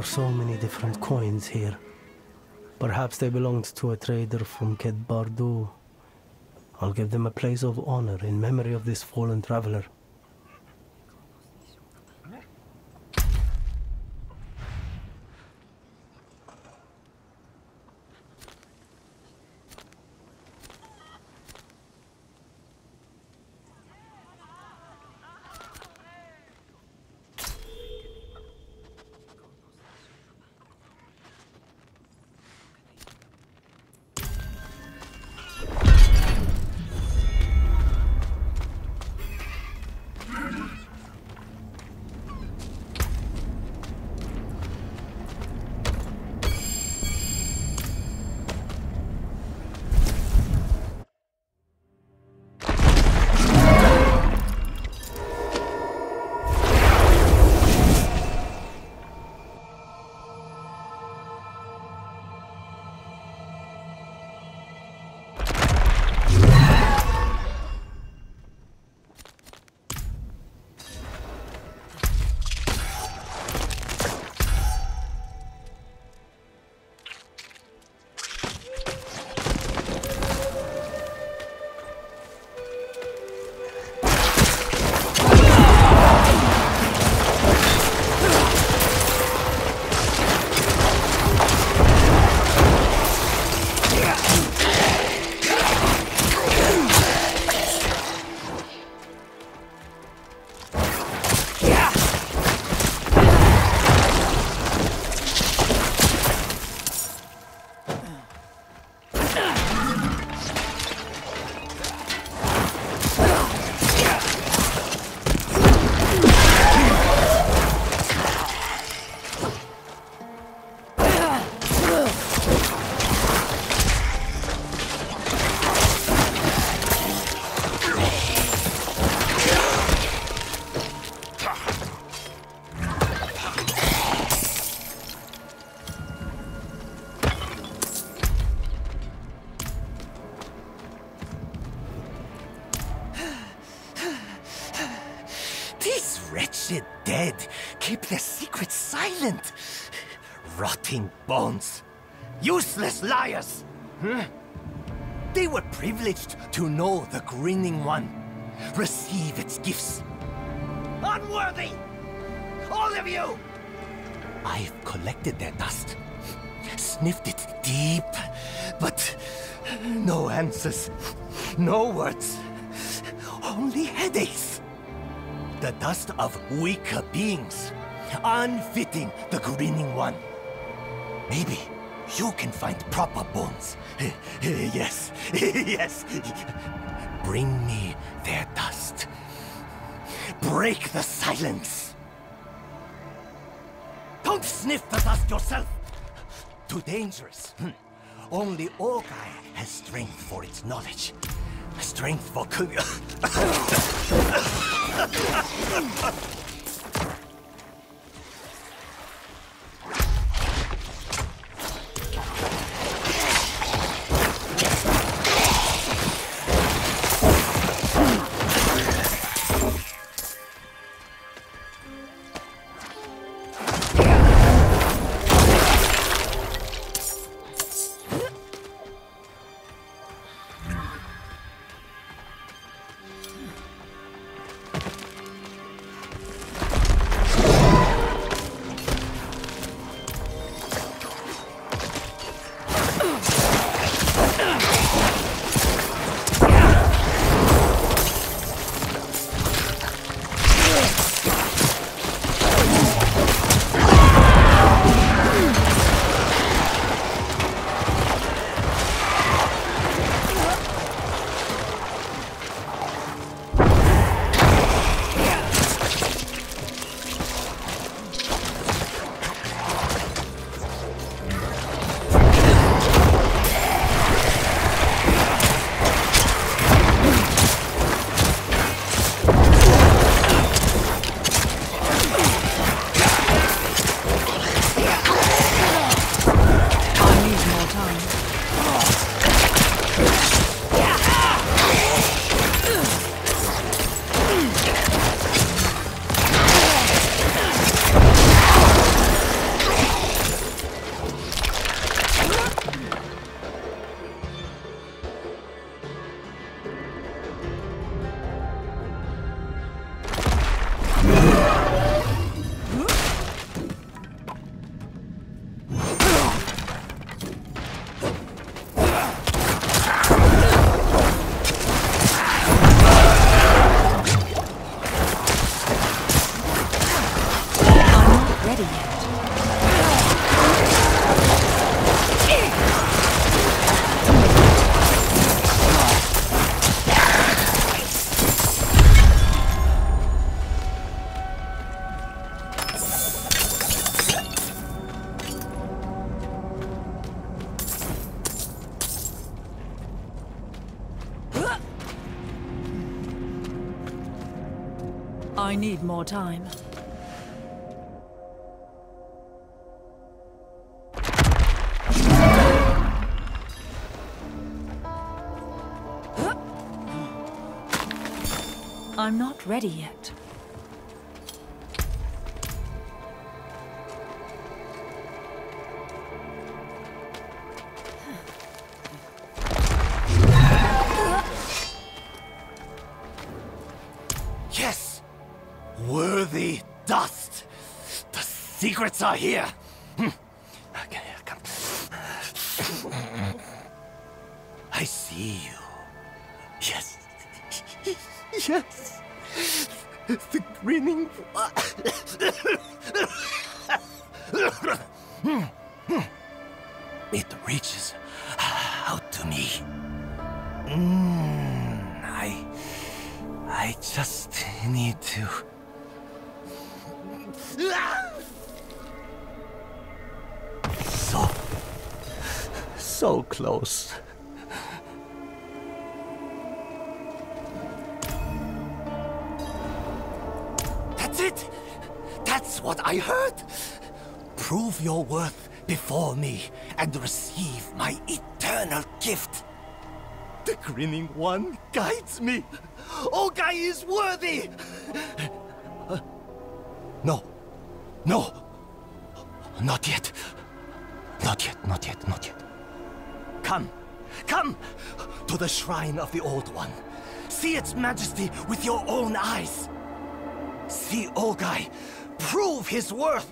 Are so many different coins here. Perhaps they belonged to a trader from Ked Bardu. I'll give them a place of honor in memory of this fallen traveler. Huh? They were privileged to know the Grinning One. Receive its gifts. Unworthy! All of you! I've collected their dust. Sniffed it deep. But no answers. No words. Only headaches. The dust of weaker beings. Unfitting the Grinning One. Maybe you can find proper bones. yes, yes. Bring me their dust. Break the silence. Don't sniff the dust yourself. Too dangerous. Only Ogai has strength for its knowledge. Strength for... I need more time. I'm not ready yet. Secrets are here! Grinning one guides me. Ogai is worthy! Uh, No. No. Not yet. Not yet, not yet, not yet. Come. Come to the shrine of the Old One. See its majesty with your own eyes. See Ogai prove his worth.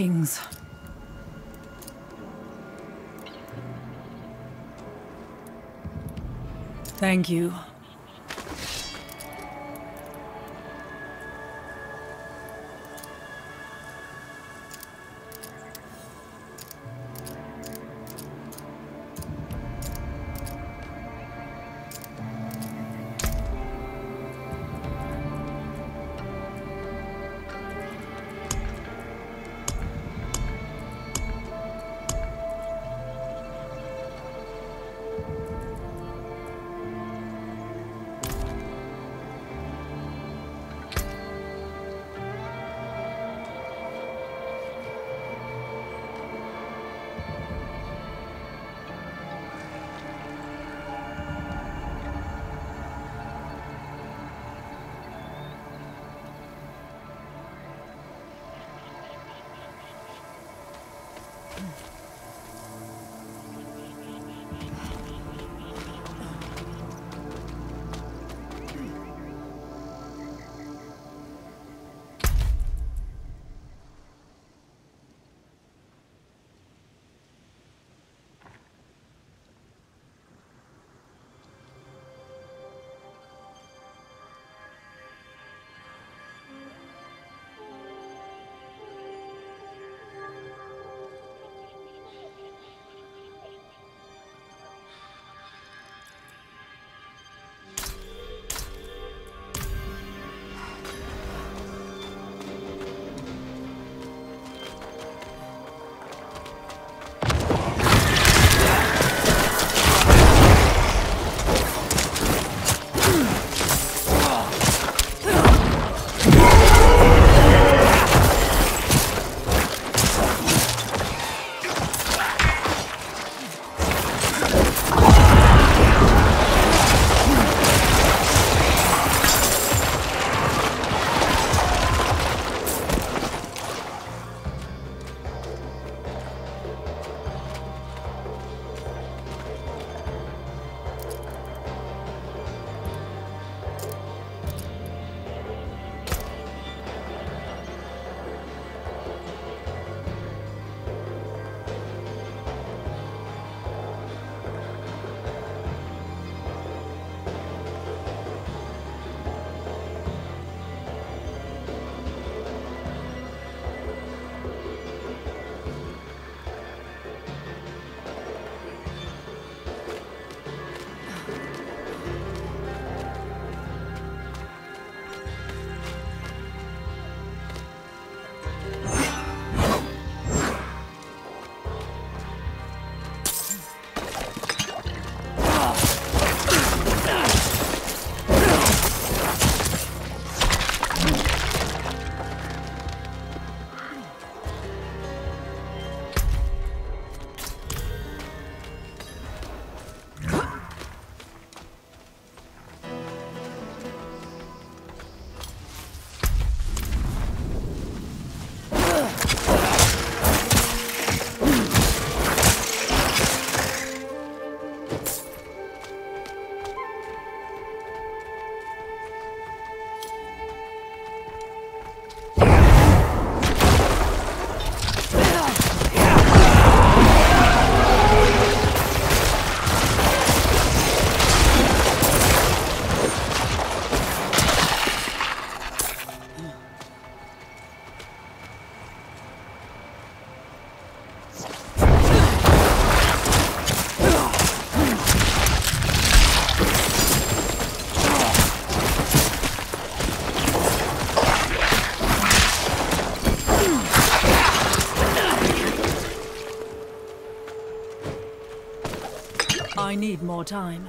Greetings. Thank you. Need more time.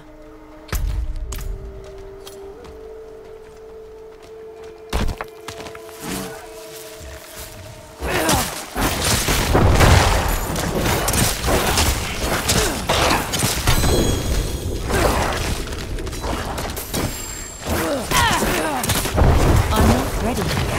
Ready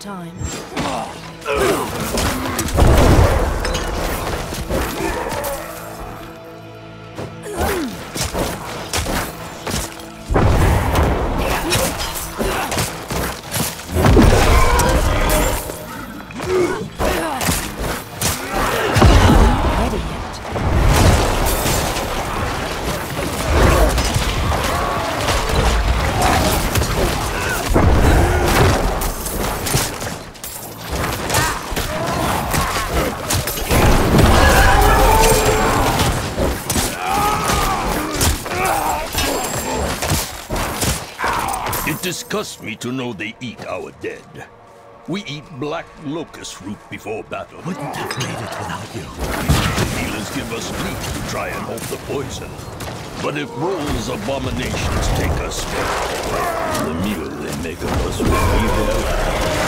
time. Disgusts me to know they eat our dead. We eat black locust root before battle. Wouldn't have made it without you. Healers give us meat to try and hold the poison. But if Roll's abominations take us, the meal they make of us will be their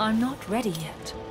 I'm not ready yet.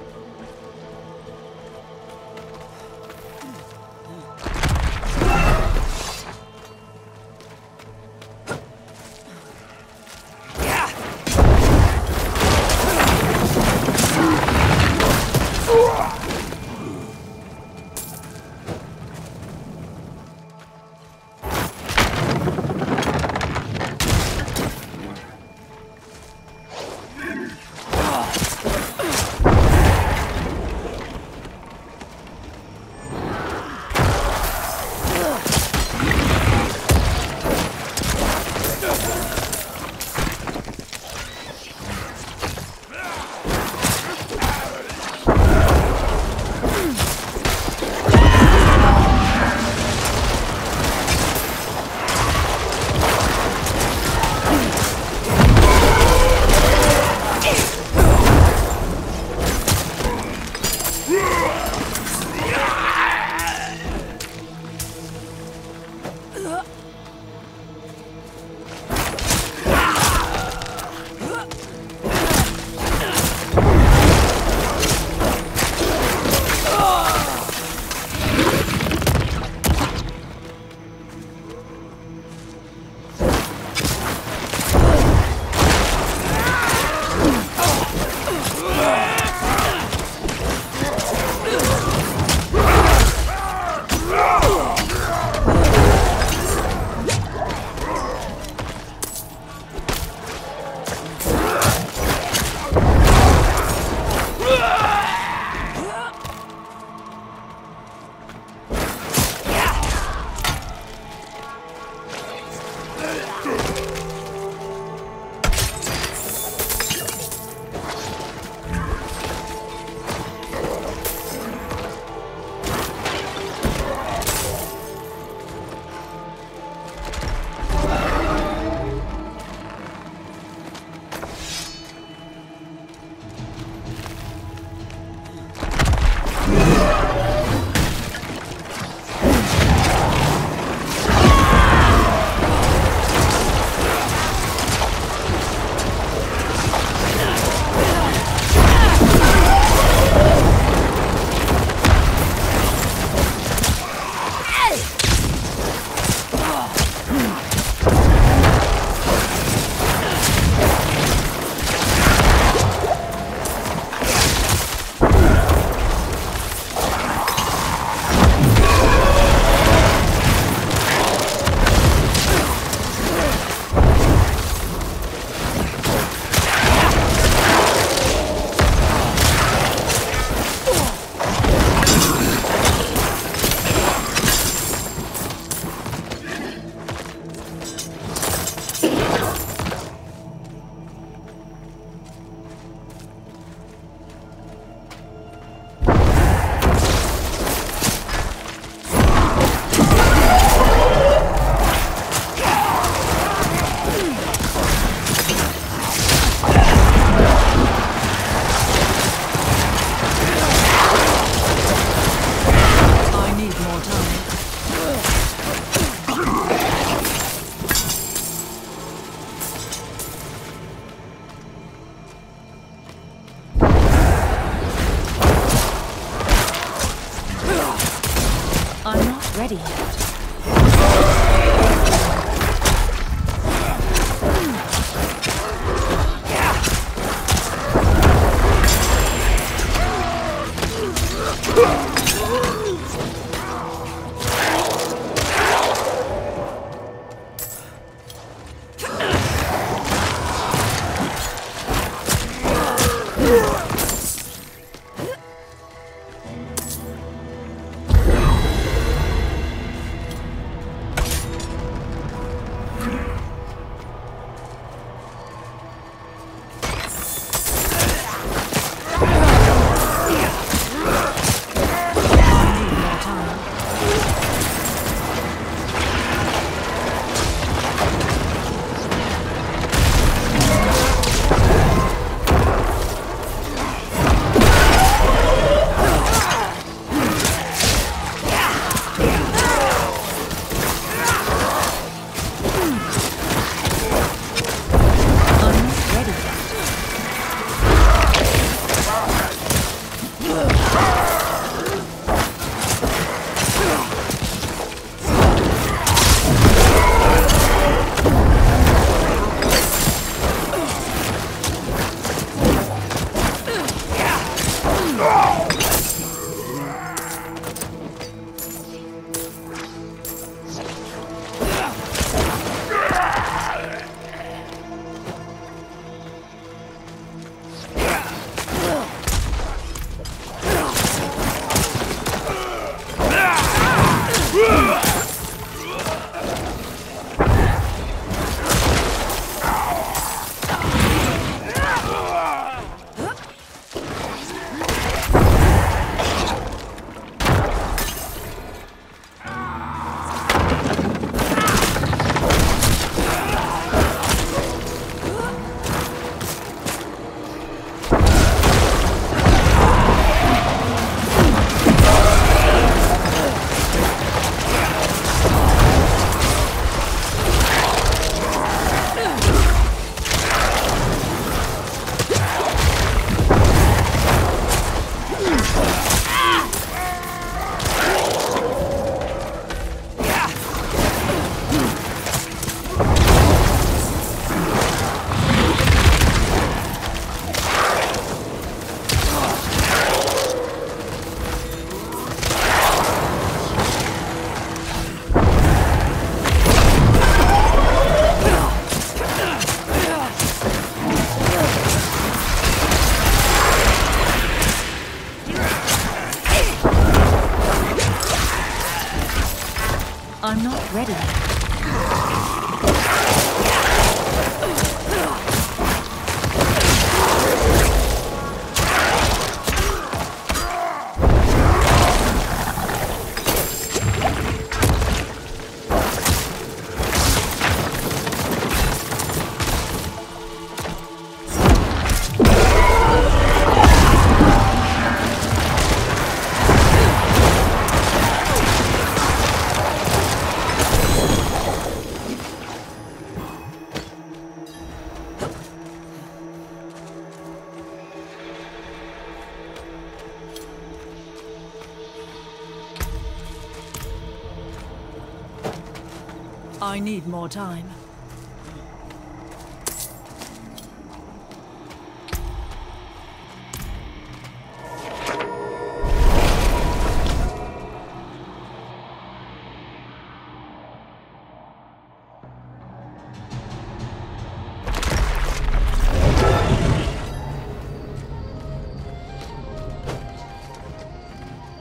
More time.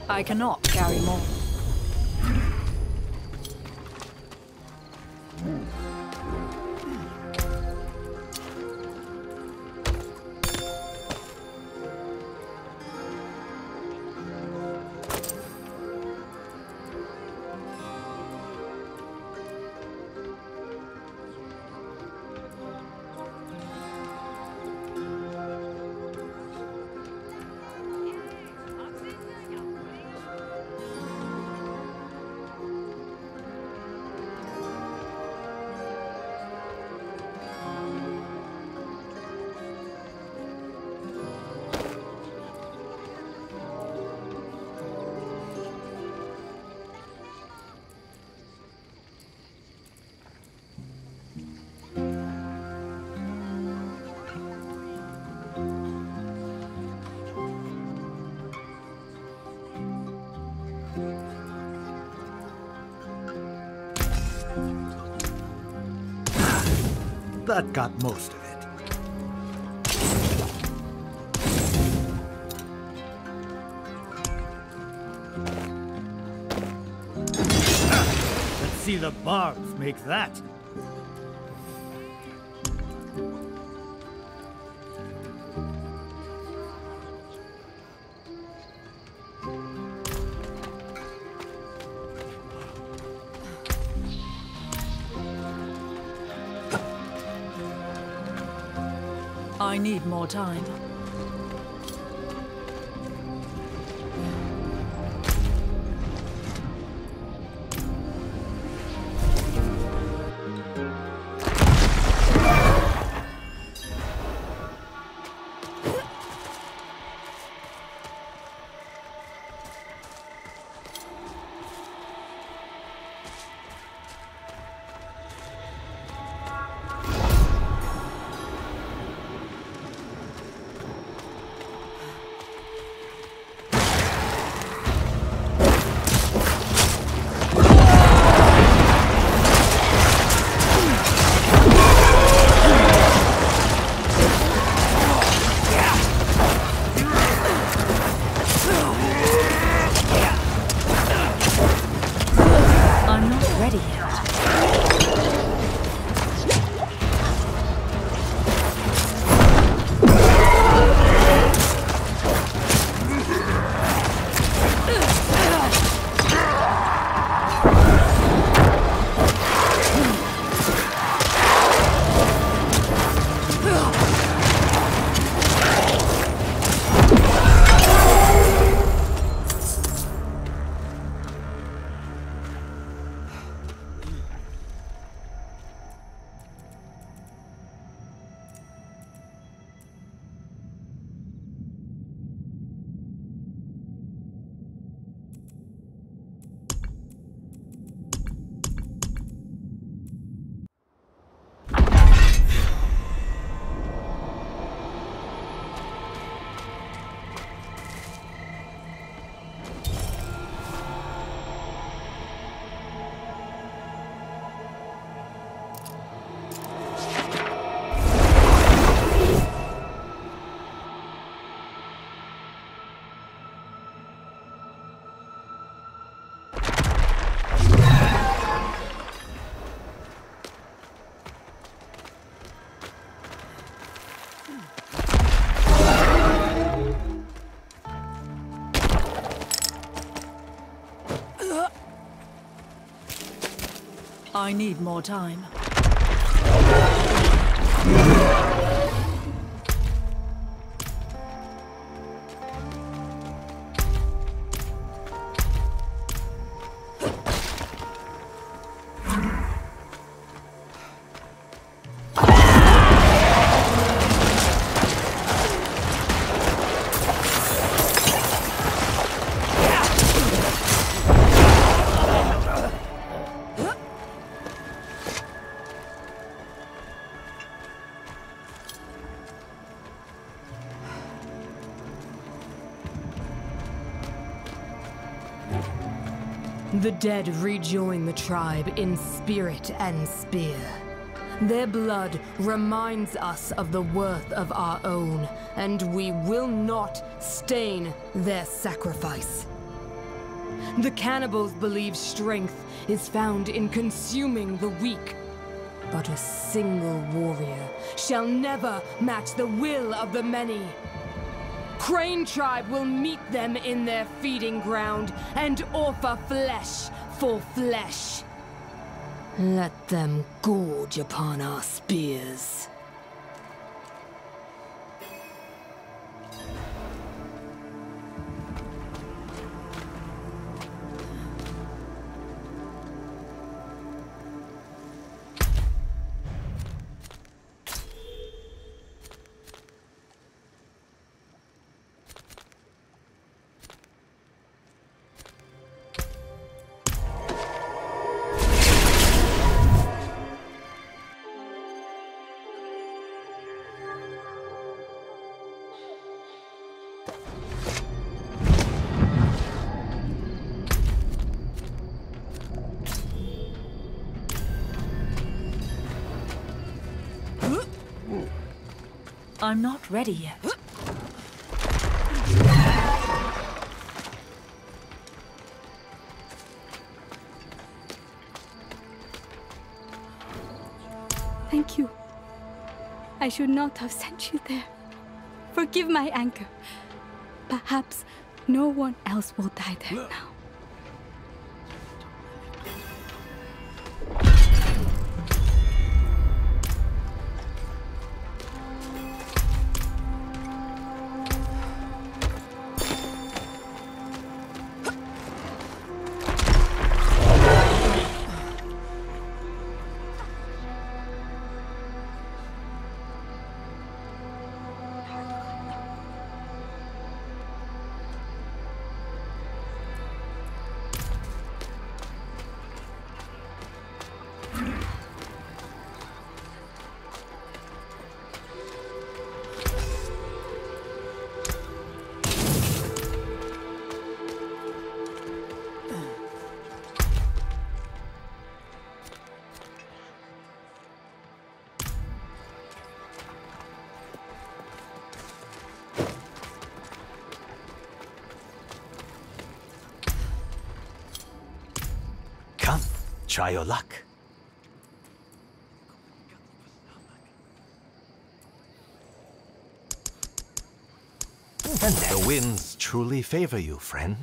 I cannot carry more. That got most of it. Let's see the bards make that. More time. I need more time. The dead rejoin the tribe in spirit and spear. Their blood reminds us of the worth of our own, and we will not stain their sacrifice. The cannibals believe strength is found in consuming the weak. But a single warrior shall never match the will of the many. Crane Tribe will meet them in their feeding ground and offer flesh for flesh. Let them gorge upon our spears. I'm not ready yet. Thank you. I should not have sent you there. Forgive my anger. Perhaps no one else will die there now. Try your luck. And the winds truly favor you, friend.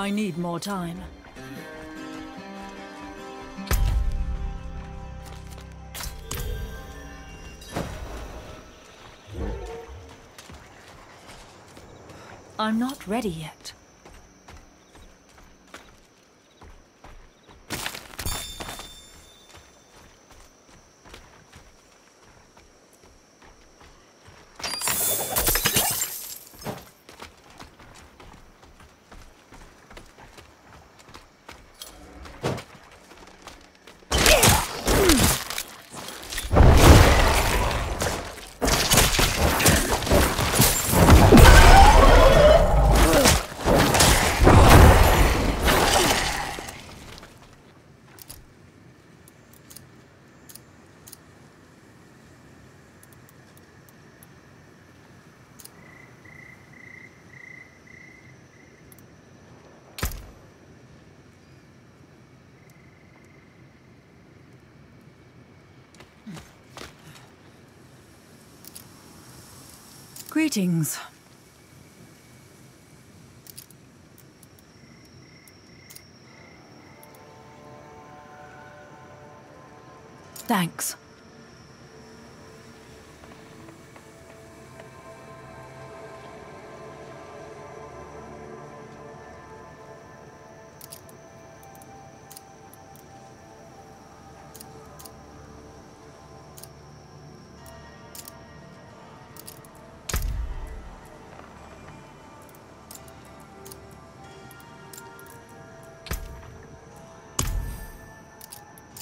I need more time. I'm not ready yet. Greetings. Thanks.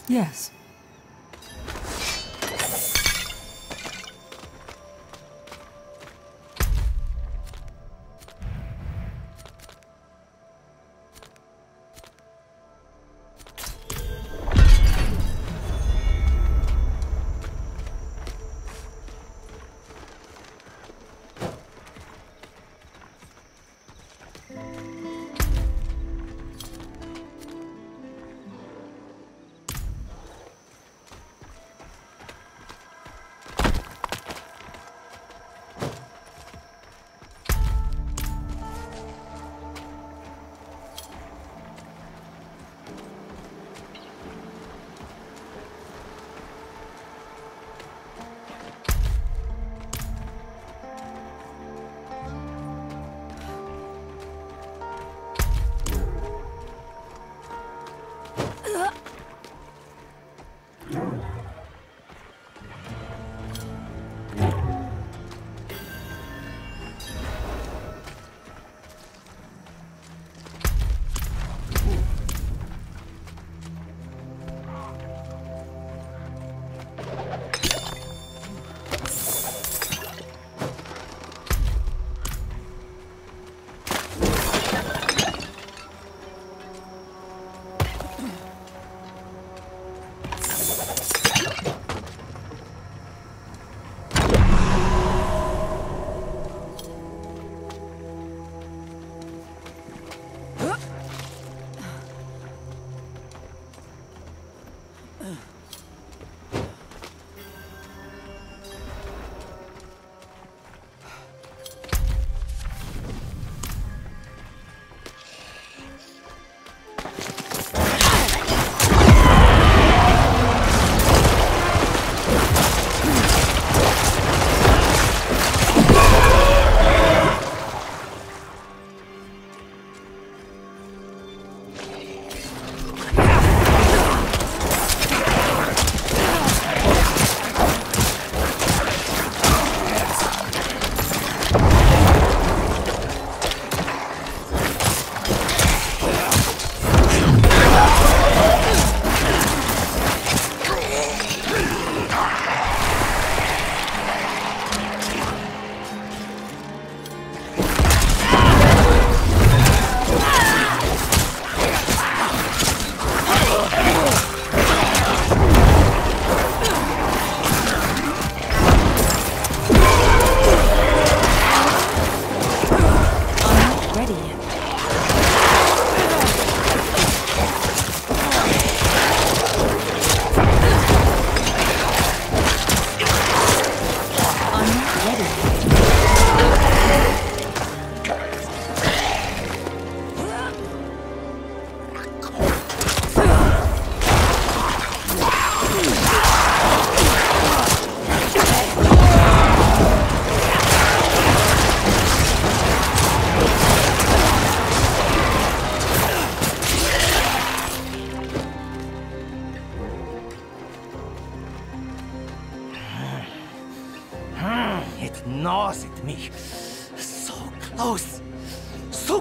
Yes.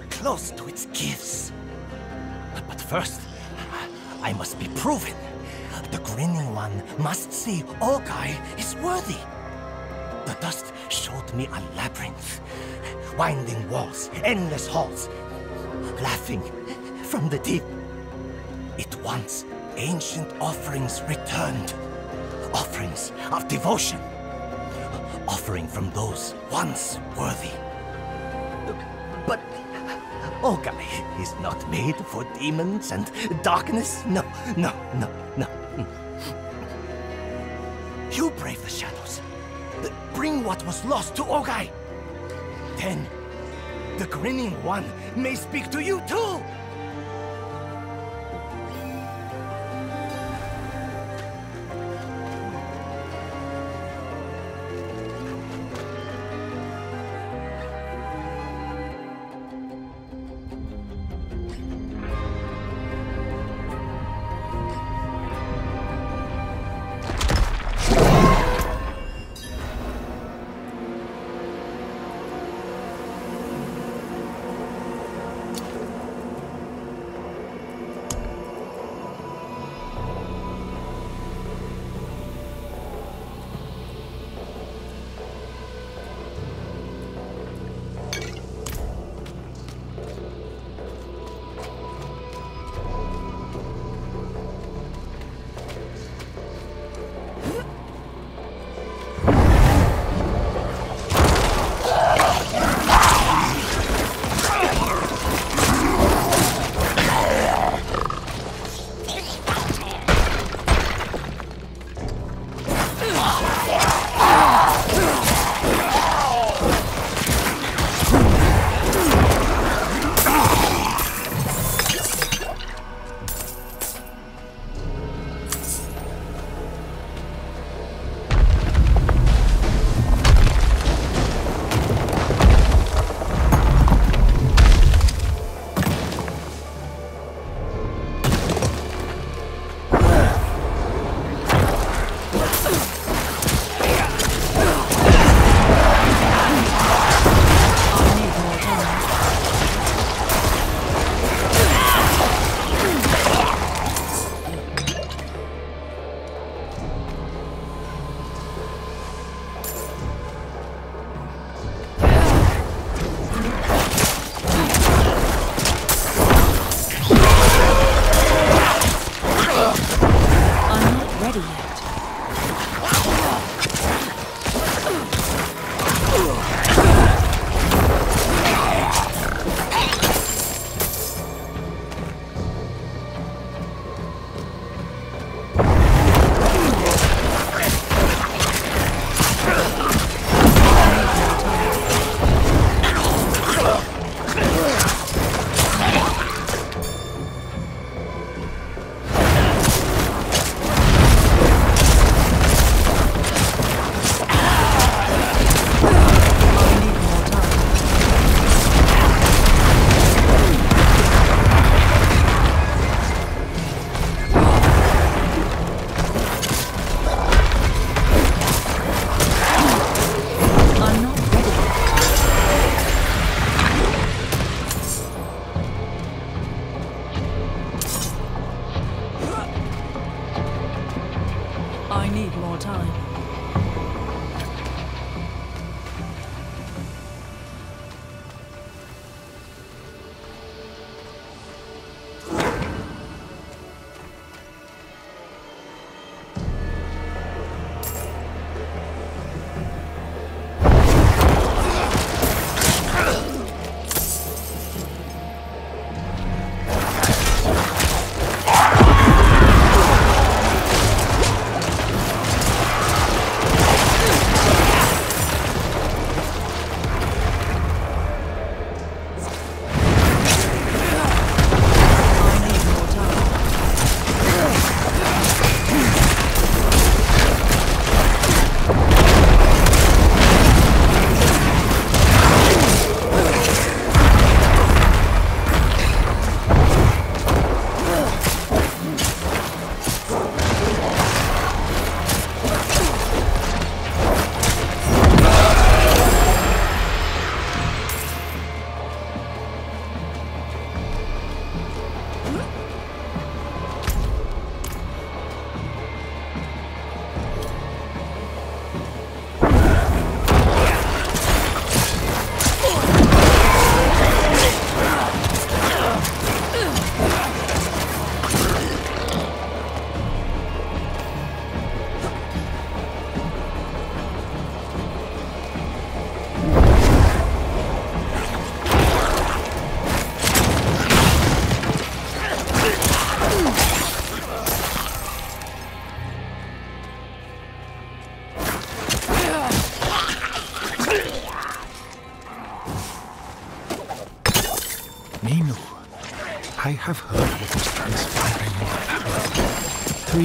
Close to its gifts. But first, I must be proven. The grinning one must see Ogai is worthy. The dust showed me a labyrinth. Winding walls, endless halls. Laughing from the deep. It wants ancient offerings returned. Offerings of devotion. Offering from those once worthy. Ogai is not made for demons and darkness. No, no, no, no. Hmm. You brave the shadows. Bring what was lost to Ogai. Then, the Grinning One may speak to you too!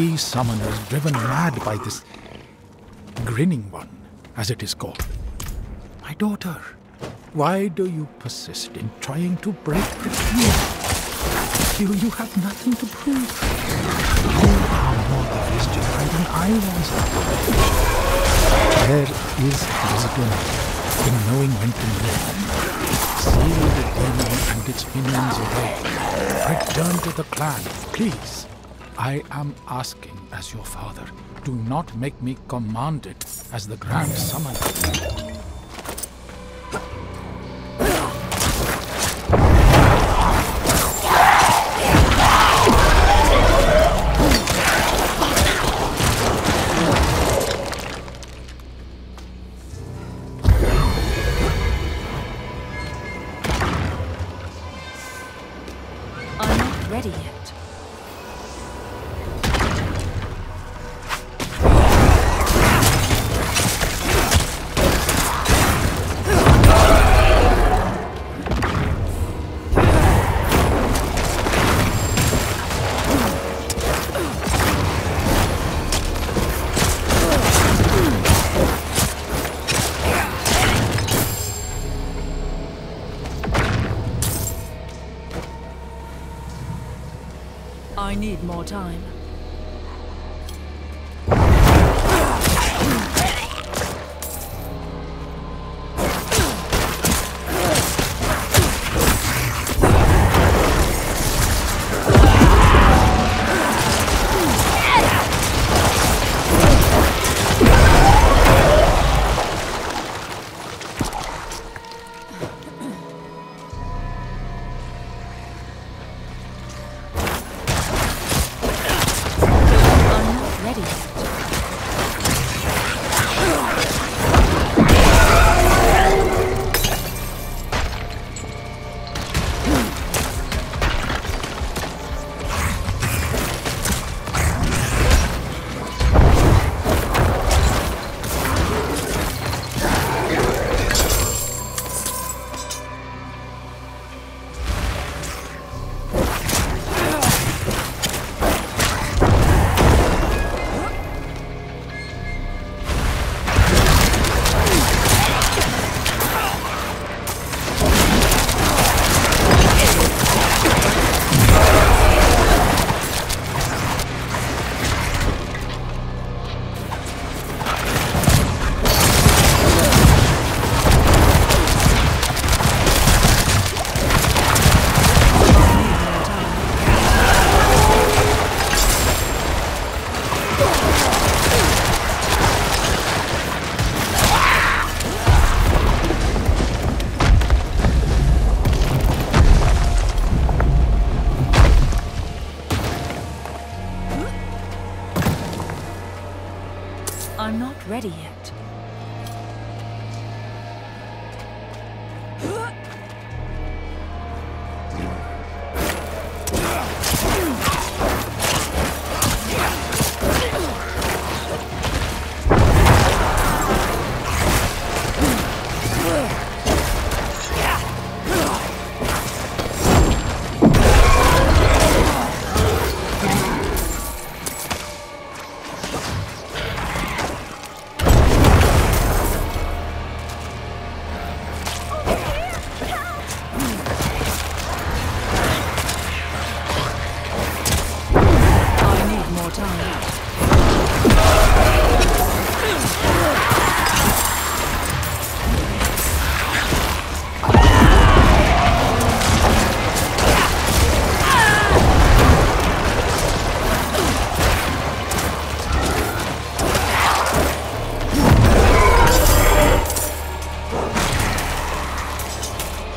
Three summoners driven mad by this grinning one, as it is called. My daughter, why do you persist in trying to break the deal? You, you have nothing to prove. You are more of the Vizjerei than I was. There is wisdom in knowing when to move. Seal the demon and its minions away. Return to the clan, please. I am asking as your father. Do not make me command it as the Grand Summoner.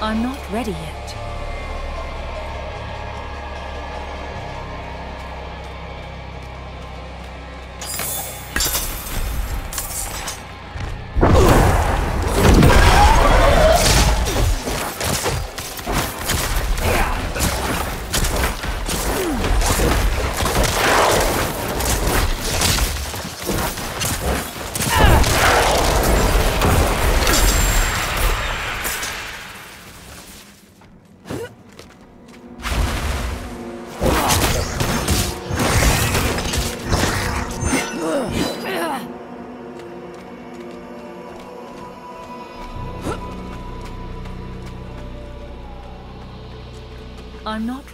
I'm not ready yet.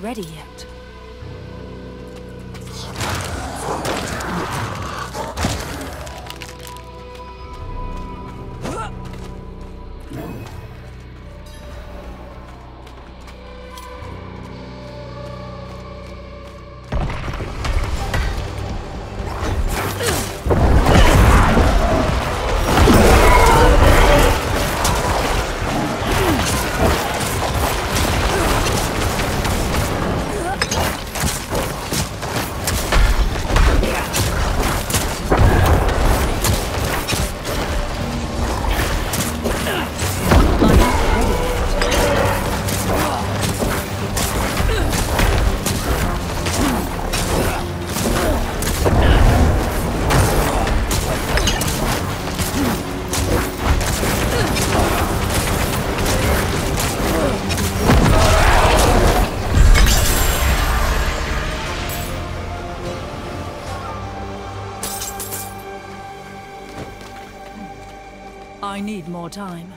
Ready yet. More time.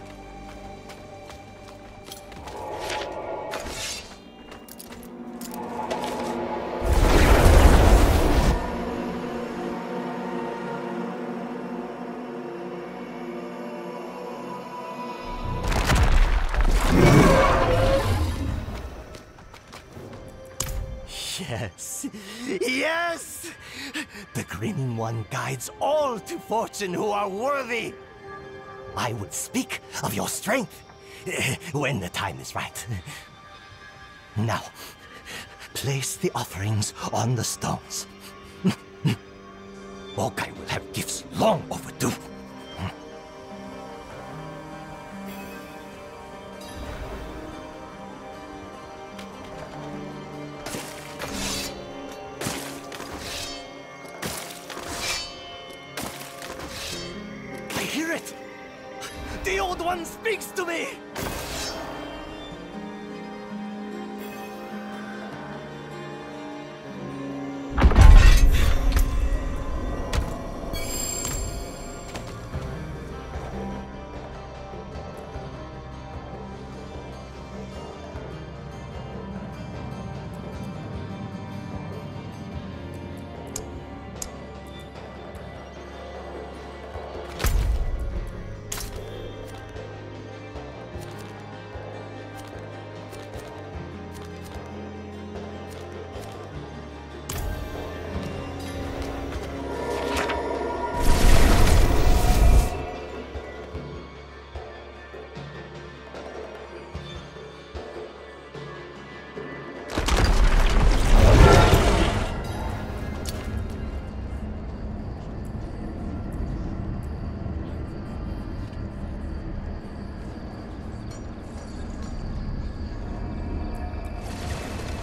Yes, yes! The Grinning One guides all to fortune who are worthy. I would speak of your strength eh, when the time is right. Now, place the offerings on the stones. Okai will have gifts long overdue.